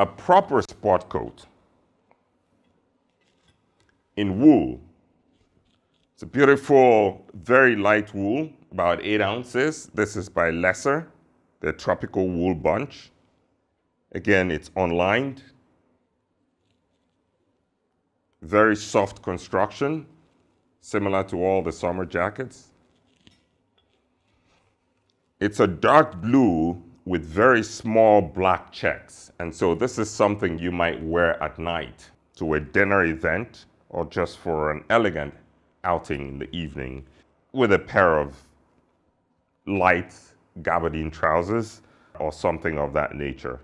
a proper sport coat in wool. It's a beautiful, very light wool, about eight ounces. This is by Lesser, the tropical wool bunch. Again, it's unlined. Very soft construction, similar to all the summer jackets. It's a dark blue with very small black checks. And so this is something you might wear at night to a dinner event or just for an elegant outing in the evening with a pair of light gabardine trousers or something of that nature.